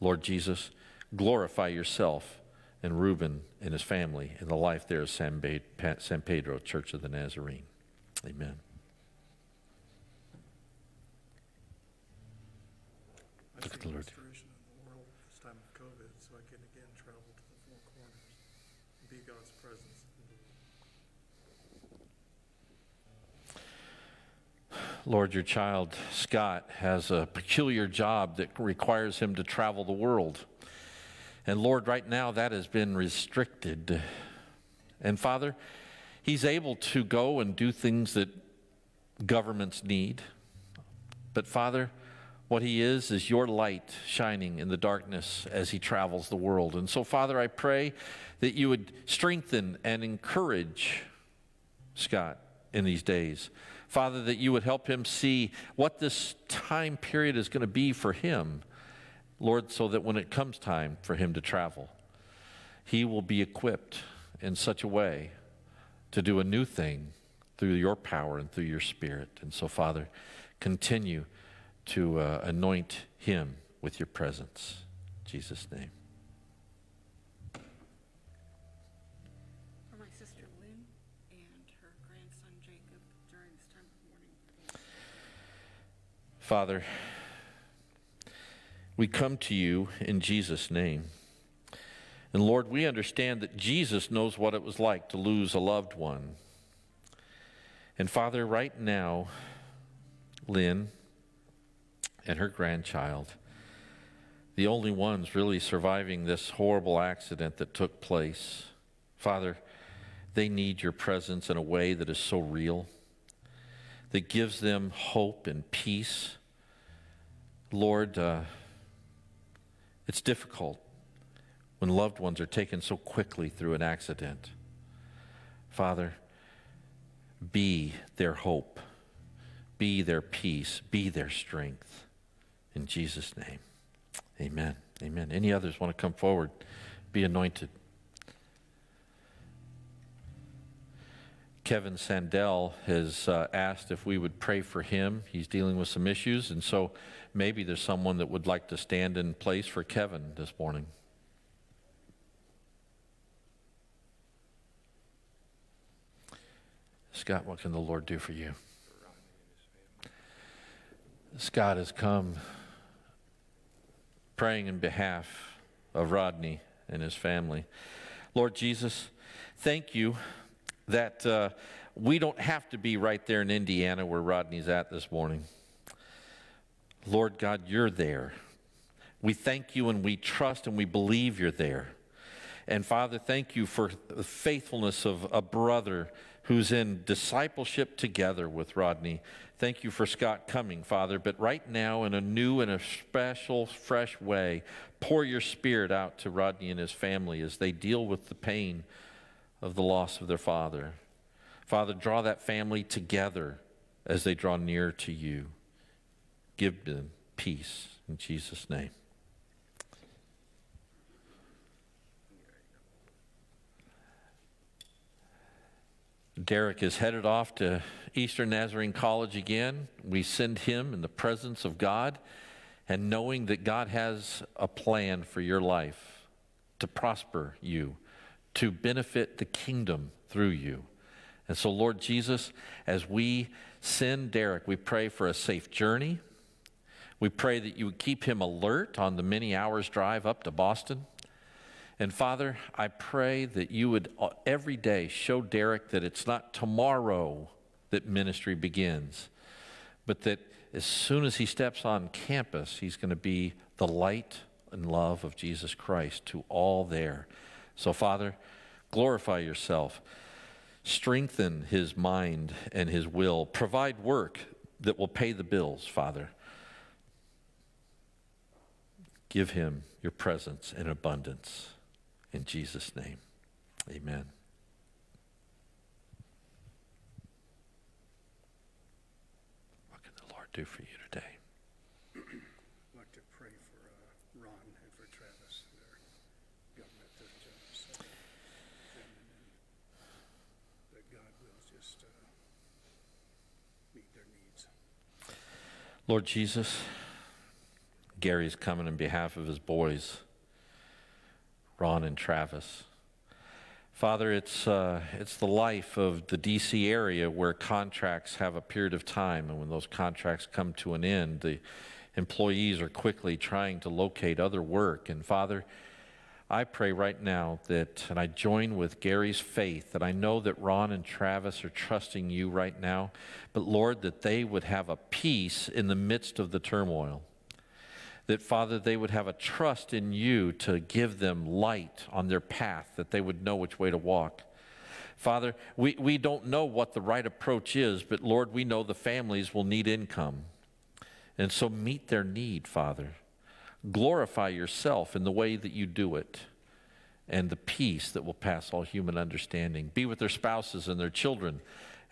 Lord Jesus, glorify yourself and Ruben and his family in the life there Pa- San Pedro Church of the Nazarene. Amen. Look at the Lord. restoration in the world this time of COVID, so I can again travel to the four corners and be God's presence. in the world. Lord, your child, Scott, has a peculiar job that requires him to travel the world. And Lord, right now that has been restricted. And Father, he's able to go and do things that governments need. But Father, what he is is your light shining in the darkness as he travels the world. And so, Father, I pray that you would strengthen and encourage Scott in these days. Father, that you would help him see what this time period is going to be for him, Lord, so that when it comes time for him to travel, he will be equipped in such a way to do a new thing through your power and through your spirit. And so, Father, continue to uh, anoint him with your presence. In Jesus' name. For my sister Lynn and her grandson Jacob during this time of mourning. Father, we come to you in Jesus' name. And Lord, we understand that Jesus knows what it was like to lose a loved one. And Father, right now, Lynn and her grandchild, the only ones really surviving this horrible accident that took place, Father, they need your presence in a way that is so real, that gives them hope and peace. Lord, uh, it's difficult when loved ones are taken so quickly through an accident. Father, be their hope, be their peace, be their strength. In Jesus' name, amen. Amen. Any others want to come forward? Be anointed. Kevin Sandell has uh, asked if we would pray for him. He's dealing with some issues, and so maybe there's someone that would like to stand in place for Kevin this morning. Scott, what can the Lord do for you? Scott has come praying in behalf of Rodney and his family. Lord Jesus, thank you that uh, we don't have to be right there in Indiana where Rodney's at this morning. Lord God, you're there. We thank you and we trust and we believe you're there. And Father, thank you for the faithfulness of a brother who's in discipleship together with Rodney. Thank you for Scott coming, Father. But right now, in a new and a special, fresh way, pour your spirit out to Rodney and his family as they deal with the pain of the loss of their father. Father, draw that family together as they draw near to you. Give them peace in Jesus' name. Derek is headed off to Eastern Nazarene College again. We send him in the presence of God and knowing that God has a plan for your life to prosper you, to benefit the kingdom through you. And so, Lord Jesus, as we send Derek, we pray for a safe journey. We pray that you would keep him alert on the many hours drive up to Boston. And Father, I pray that you would uh, every day show Derek that it's not tomorrow that ministry begins, but that as soon as he steps on campus, he's going to be the light and love of Jesus Christ to all there. So, Father, glorify yourself, strengthen his mind and his will, provide work that will pay the bills, Father. Give him your presence in abundance. In Jesus' name, amen. What can the Lord do for you today? I'd like to pray for uh, Ron and for Travis, their government, their jobs. That God will just uh, meet their needs. Lord Jesus, Gary's coming in behalf of his boys, Ron and Travis. Father, it's, uh, it's the life of the DC area where contracts have a period of time, and when those contracts come to an end, the employees are quickly trying to locate other work. And Father, I pray right now that, and I join with Gary's faith, that I know that Ron and Travis are trusting you right now, but Lord, that they would have a peace in the midst of the turmoil. That, Father, they would have a trust in you to give them light on their path, that they would know which way to walk. Father, we, we don't know what the right approach is, but Lord, we know the families will need income. And so meet their need, Father. Glorify yourself in the way that you do it and the peace that will pass all human understanding. Be with their spouses and their children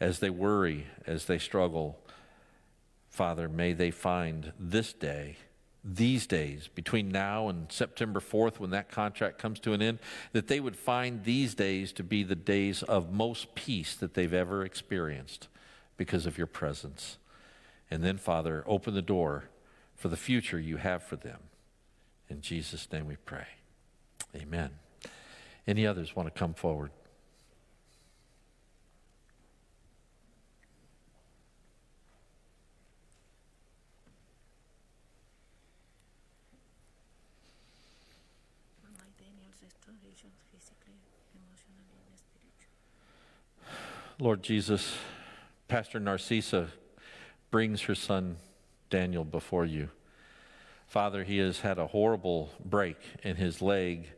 as they worry, as they struggle. Father, may they find this day, these days, between now and September 4th, when that contract comes to an end, that they would find these days to be the days of most peace that they've ever experienced because of your presence. And then, Father, open the door for the future you have for them. In Jesus' name we pray. Amen. Any others want to come forward? Like Daniel's restoration physically, emotionally, and spiritually. Lord Jesus, Pastor Narcissa brings her son Daniel before you. Father, he has had a horrible break in his leg.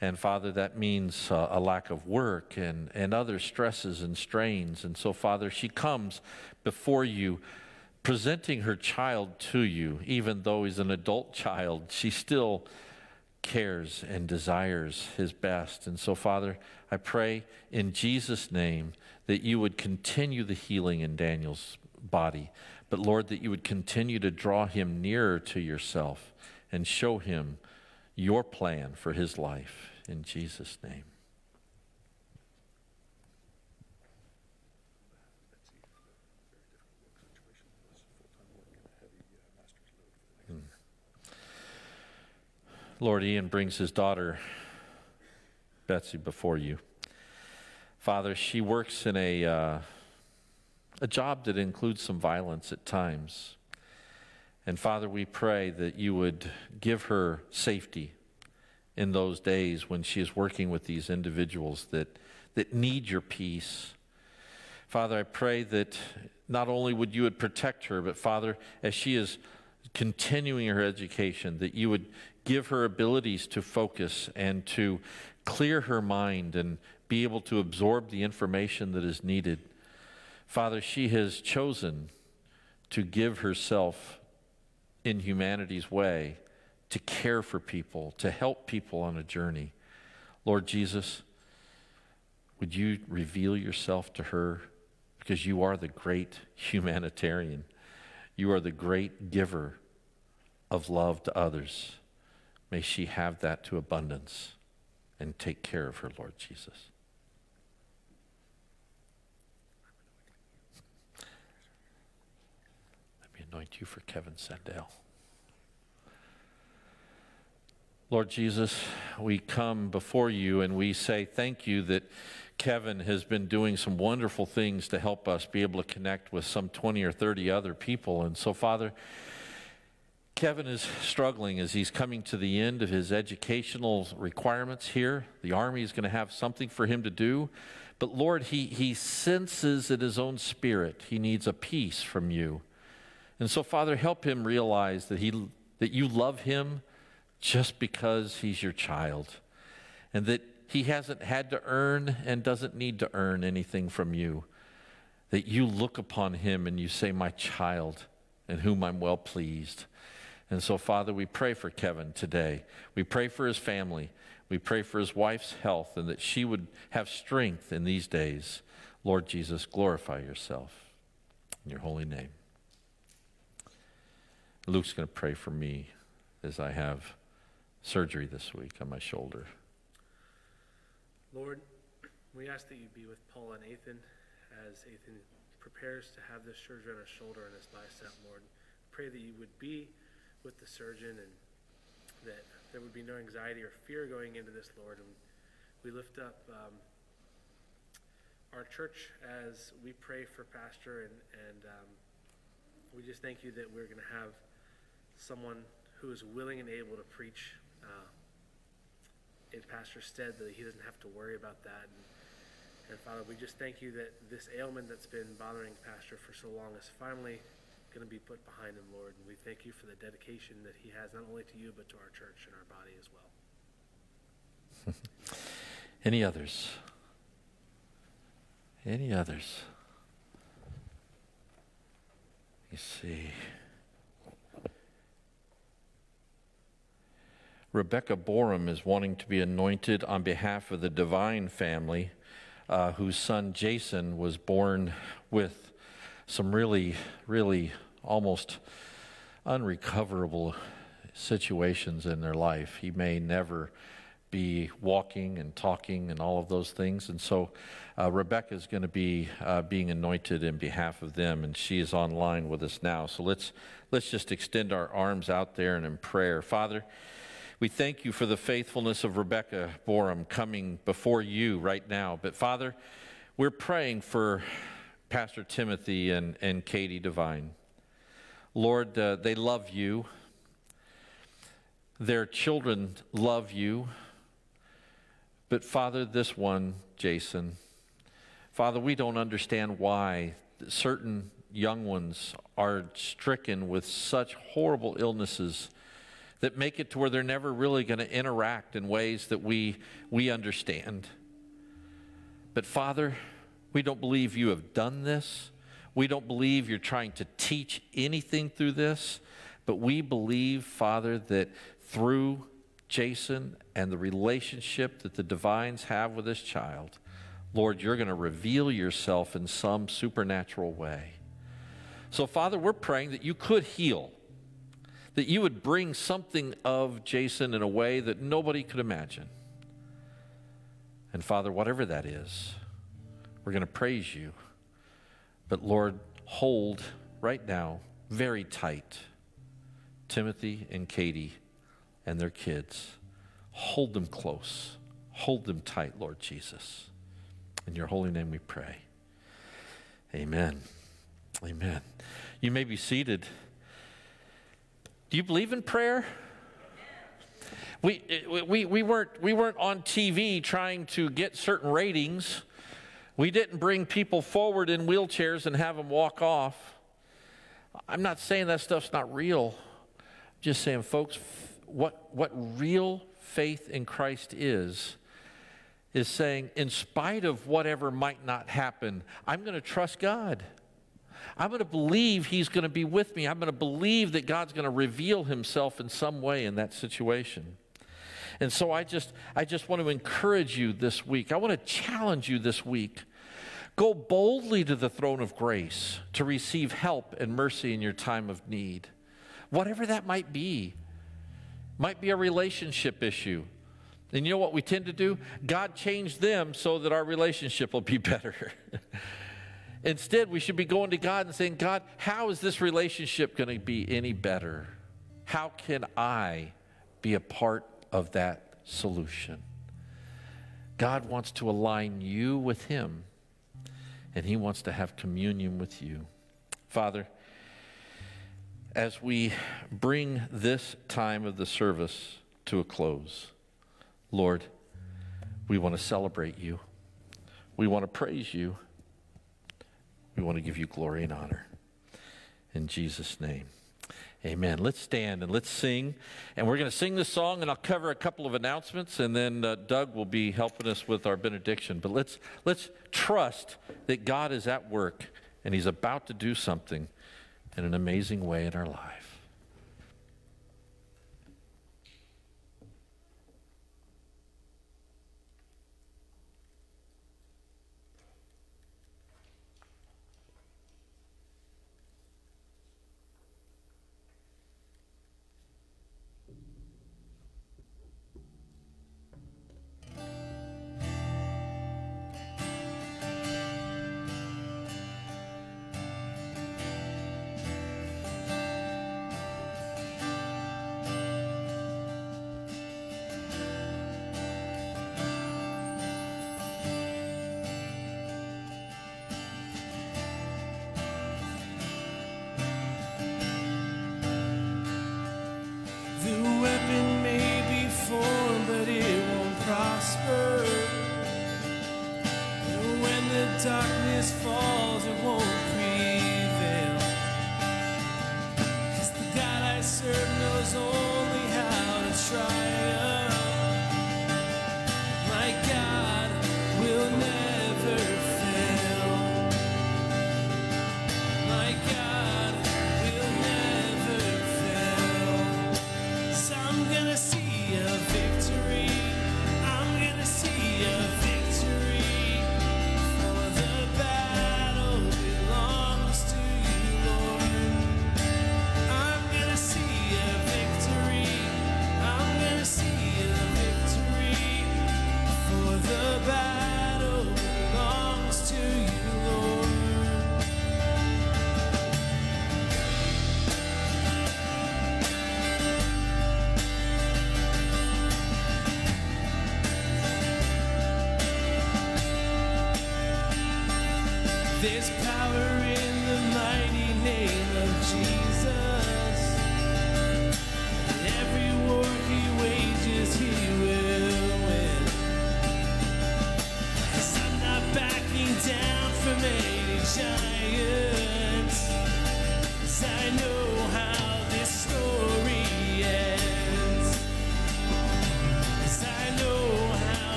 And Father, that means uh, a lack of work and, and other stresses and strains. And so, Father, she comes before you presenting her child to you, even though he's an adult child. She still cares and desires his best. And so, Father, I pray in Jesus' name that you would continue the healing in Daniel's body, but Lord, that you would continue to draw him nearer to yourself and show him your plan for his life. In Jesus' name. Hmm. Lord Ian brings his daughter Betsy before you. Father, she works in a, uh, a job that includes some violence at times. And Father, we pray that you would give her safety in those days when she is working with these individuals that, that need your peace. Father, I pray that not only would you would protect her, but Father, as she is continuing her education, that you would give her abilities to focus and to clear her mind and be able to absorb the information that is needed. Father, she has chosen to give herself in humanity's way to care for people, to help people on a journey. Lord Jesus, would you reveal yourself to her because you are the great humanitarian. You are the great giver of love to others. May she have that to abundance and take care of her, Lord Jesus. Let me anoint you for Kevin Sandell. Lord Jesus, we come before you and we say thank you that Kevin has been doing some wonderful things to help us be able to connect with some 20 or 30 other people. And so, Father, Kevin is struggling as he's coming to the end of his educational requirements here. The Army is going to have something for him to do. But Lord, he, he senses in his own spirit he needs a peace from you. And so, Father, help him realize that, he, that you love him just because he's your child. And that he hasn't had to earn and doesn't need to earn anything from you. That you look upon him and you say, My child, in whom I'm well pleased. And so, Father, we pray for Kevin today. We pray for his family. We pray for his wife's health and that she would have strength in these days. Lord Jesus, glorify yourself in your holy name. Luke's going to pray for me as I have surgery this week on my shoulder. Lord, we ask that you be with Paul and Ethan as Ethan prepares to have this surgery on his shoulder and his bicep, Lord. Pray that you would be with the surgeon and that there would be no anxiety or fear going into this, Lord. And we lift up um, our church as we pray for Pastor, and, and um, we just thank you that we're going to have someone who is willing and able to preach uh, in Pastor's stead, that he doesn't have to worry about that. And, and Father, we just thank you that this ailment that's been bothering Pastor for so long is finally going to be put behind him, Lord. And we thank you for the dedication that he has, not only to you, but to our church and our body as well. Any others? Any others? You see. Rebecca Borum is wanting to be anointed on behalf of the Devine family, uh, whose son Jason was born with some really, really almost unrecoverable situations in their life. He may never be walking and talking and all of those things. And so uh, Rebecca is going to be uh, being anointed in behalf of them, and she is online with us now. So let's, let's just extend our arms out there and in prayer. Father, we thank you for the faithfulness of Rebecca Borum coming before you right now. But Father, we're praying for Pastor Timothy and, and Katie Devine. Lord, uh, they love you. Their children love you. But Father, this one, Jason, Father, we don't understand why certain young ones are stricken with such horrible illnesses that make it to where they're never really going to interact in ways that we, we understand. But Father, we don't believe you have done this. We don't believe you're trying to teach anything through this, but we believe, Father, that through Jason and the relationship that the Devines have with this child, Lord, you're going to reveal yourself in some supernatural way. So, Father, we're praying that you could heal, that you would bring something of Jason in a way that nobody could imagine. And, Father, whatever that is, we're going to praise you. But Lord, hold right now very tight Timothy and Katie and their kids. Hold them close. Hold them tight, Lord Jesus. In your holy name we pray. Amen. Amen. You may be seated. Do you believe in prayer? We, we, we, weren't, we weren't on TV trying to get certain ratings. We didn't bring people forward in wheelchairs and have them walk off. I'm not saying that stuff's not real. I'm just saying, folks, what, what real faith in Christ is, is saying, in spite of whatever might not happen, I'm going to trust God. I'm going to believe He's going to be with me. I'm going to believe that God's going to reveal Himself in some way in that situation. And so I just, I just want to encourage you this week. I want to challenge you this week. Go boldly to the throne of grace to receive help and mercy in your time of need. Whatever that might be. Might be a relationship issue. And you know what we tend to do? God changed them so that our relationship will be better. Instead, we should be going to God and saying, God, how is this relationship going to be any better? How can I be a part of that solution? God wants to align you with Him, and He wants to have communion with you. Father, as we bring this time of the service to a close, Lord, we want to celebrate you. We want to praise you. We want to give you glory and honor. In Jesus' name. Amen. Let's stand and let's sing. And we're going to sing this song, and I'll cover a couple of announcements, and then uh, Doug will be helping us with our benediction. But let's, let's trust that God is at work, and He's about to do something in an amazing way in our life. Serve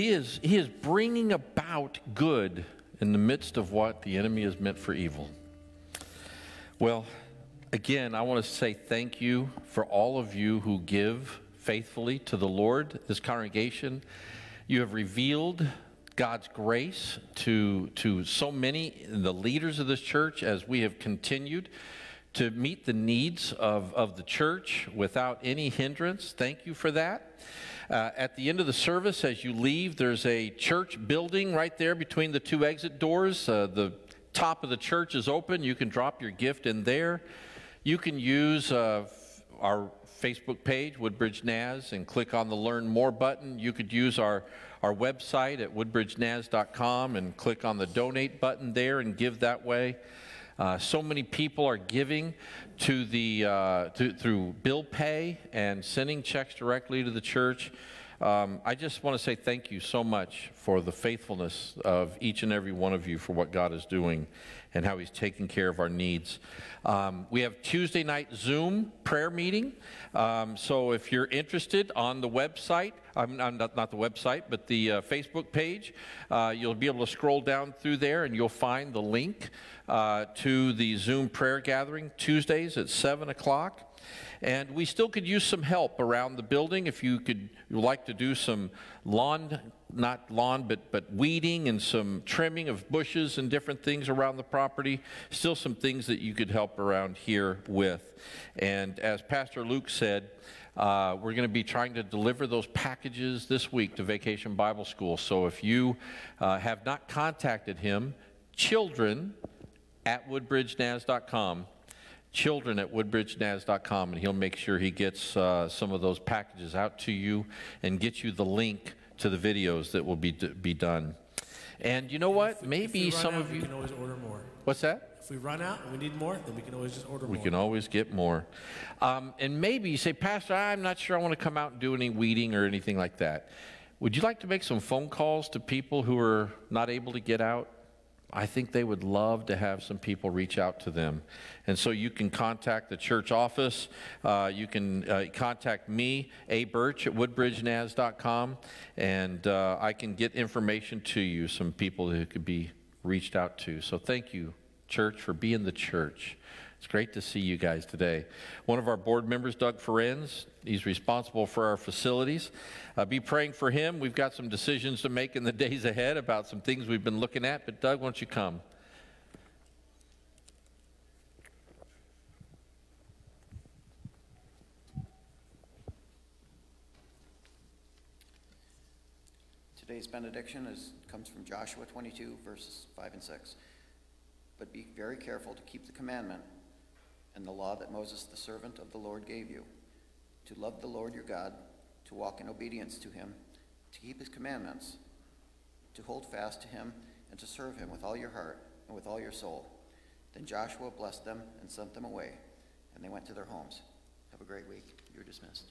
He is, he is bringing about good in the midst of what the enemy has meant for evil. Well, again, I want to say thank you for all of you who give faithfully to the Lord, this congregation. You have revealed God's grace to, to so many, the leaders of this church, as we have continued to meet the needs of, of the church without any hindrance. Thank you for that. Uh, at the end of the service, as you leave, there's a church building right there between the two exit doors. Uh, the top of the church is open. You can drop your gift in there. You can use uh, our Facebook page, Woodbridge Naz, and click on the Learn More button. You could use our, our website at woodbridgenaz.com and click on the Donate button there and give that way. Uh, so many people are giving to the uh, to, through bill pay and sending checks directly to the church. Um, I just want to say thank you so much for the faithfulness of each and every one of you for what God is doing and how He's taking care of our needs. Um, we have Tuesday night Zoom prayer meeting. Um, so if you're interested on the website, I'm not, not, not the website, but the uh, Facebook page, uh, you'll be able to scroll down through there and you'll find the link uh, to the Zoom prayer gathering Tuesdays at 7 o'clock. And we still could use some help around the building if you could you like to do some lawn, not lawn, but, but weeding and some trimming of bushes and different things around the property. Still some things that you could help around here with. And as Pastor Luke said, uh, we're going to be trying to deliver those packages this week to Vacation Bible School. So if you uh, have not contacted him, children at woodbridgenaz.com children at woodbridgenaz.com, and he'll make sure he gets uh, some of those packages out to you and get you the link to the videos that will be, be done. And you know what? If Maybe run some out, of you. can always order more. What's that? If we run out and we need more, then we can always just order We more. We can always get more. Um, and maybe you say, Pastor, I'm not sure I want to come out and do any weeding or anything like that. Would you like to make some phone calls to people who are not able to get out? I think they would love to have some people reach out to them. And so you can contact the church office. Uh, you can uh, contact me, A. Birch at woodbridgenaz.com, and uh, I can get information to you, some people who could be reached out to. So thank you, church, for being the church. It's great to see you guys today. One of our board members, Doug Ferenz, he's responsible for our facilities. Uh, be praying for him. We've got some decisions to make in the days ahead about some things we've been looking at. But, Doug, why don't you come? Today's benediction is, comes from Joshua 22, verses 5 and 6. But be very careful to keep the commandment and the law that Moses, the servant of the Lord, gave you to love the Lord your God, to walk in obedience to him, to keep his commandments, to hold fast to him, and to serve him with all your heart and with all your soul. Then Joshua blessed them and sent them away, and they went to their homes. Have a great week. You're dismissed.